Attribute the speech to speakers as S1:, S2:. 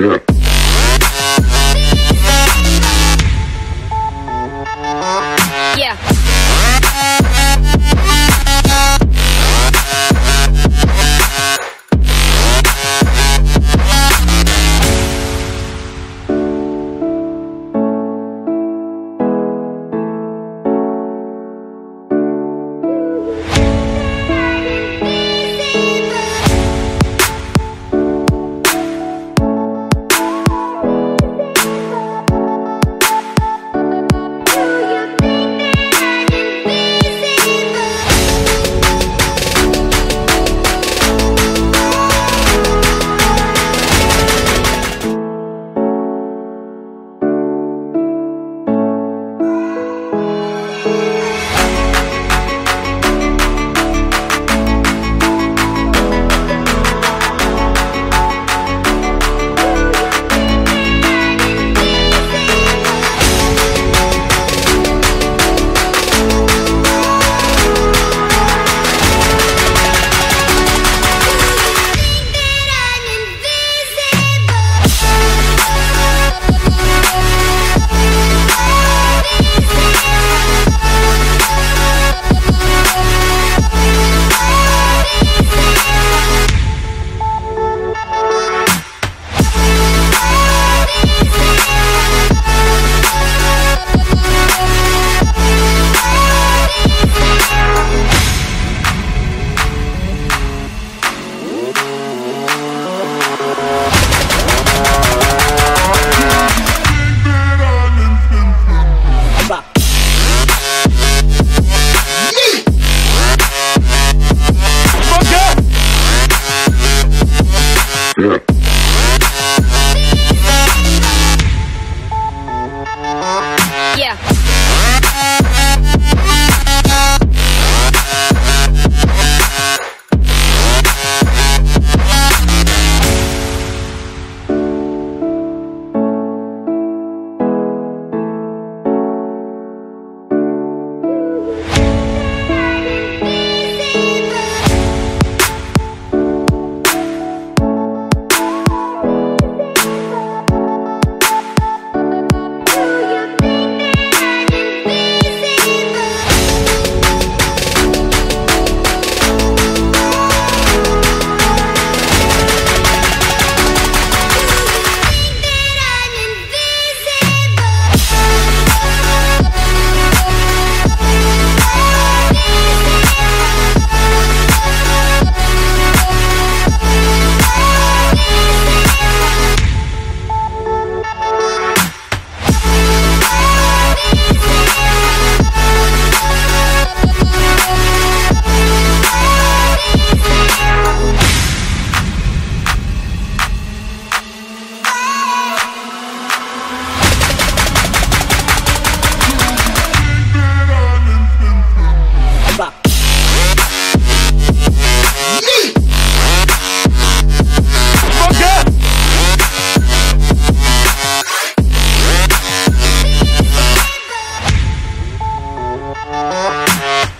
S1: Yeah.
S2: Bye.